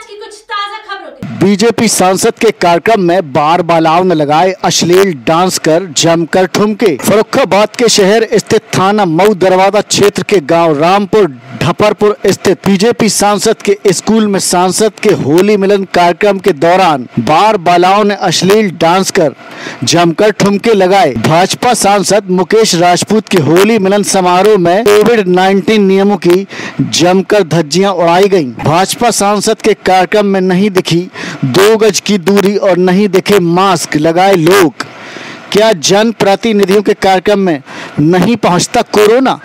आज की कुछ ताज़ा खबरों की बीजेपी सांसद के कार्यक्रम में बार बालाओं ने लगाए अश्लील डांस कर जमकर ठुमके फरुखाबाद के शहर स्थित थाना मऊ दरवाज़ा क्षेत्र के गाँव रामपुर, ढपरपुर स्थित बीजेपी सांसद के स्कूल में सांसद के होली मिलन कार्यक्रम के दौरान बार बालाओं ने अश्लील डांस कर जमकर ठुमके लगाए भाजपा सांसद मुकेश राजपूत के होली मिलन समारोह में कोविड 19 नियमों की जमकर धज्जियाँ उड़ाई गईं। भाजपा सांसद के कार्यक्रम में नहीं दिखी दो गज की दूरी और नहीं दिखे मास्क लगाए लोग। क्या जन प्रतिनिधियों के कार्यक्रम में नहीं पहुँचता कोरोना?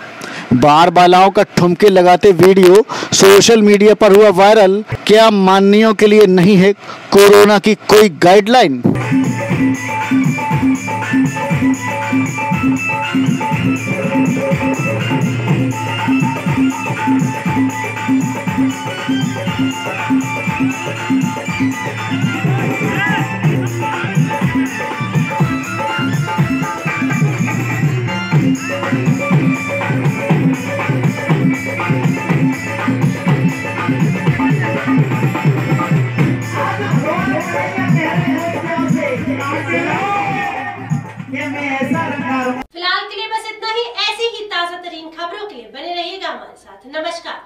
बार बालाओं का ठुमके लगाते वीडियो, सोशल मीडिया पर हुआ वायरल। क्या माननीयों के लिए नहीं है कोरोना की कोई गाइडलाइन? फ़िलहाल के लिए बस इतना ही। ऐसी ही ताज़ा तरीन खबरों के लिए बने रहिएगा हमारे साथ। नमस्कार।